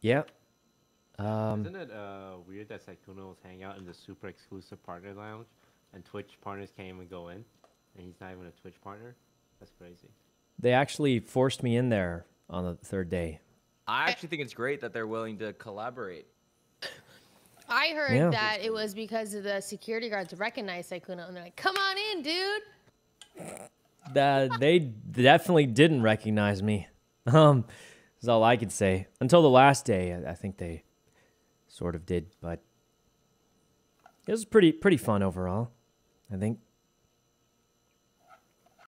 Yeah. Um, Isn't it uh, weird that Sykkuno was hanging out in the super exclusive partner lounge, and Twitch partners can't even go in, and he's not even a Twitch partner? That's crazy. they actually forced me in there on the third day. I actually think it's great that they're willing to collaborate. I heard Yeah. that it was because of the security guards recognized Sykkuno and they're like, "Come on in, dude." That they definitely didn't recognize me. Um, is all I could say. Until the last day, I, think they sort of did, but it was pretty pretty fun overall. I think.